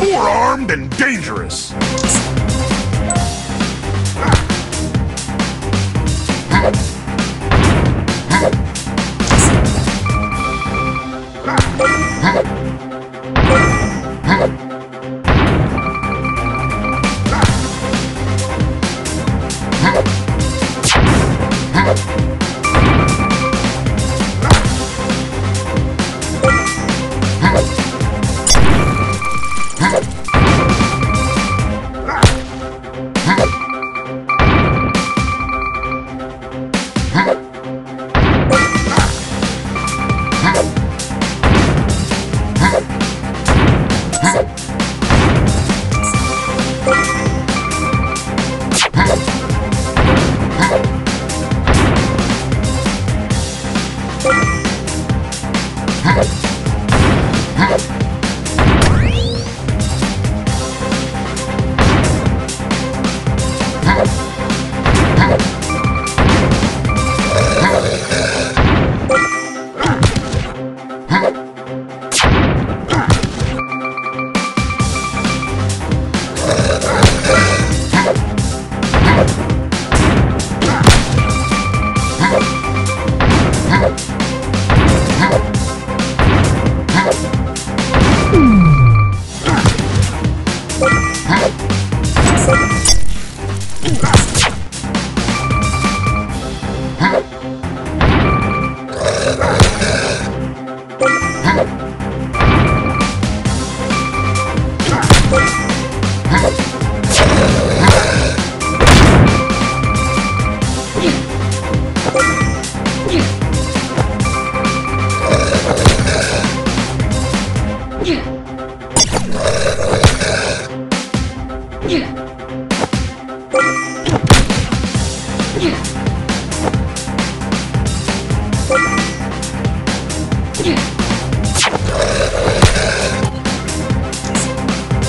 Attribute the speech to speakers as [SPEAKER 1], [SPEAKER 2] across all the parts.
[SPEAKER 1] Forearmed and dangerous. Thank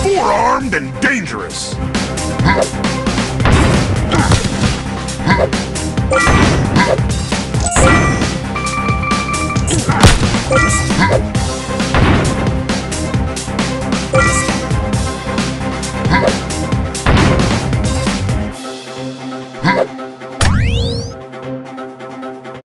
[SPEAKER 1] Forearmed and dangerous.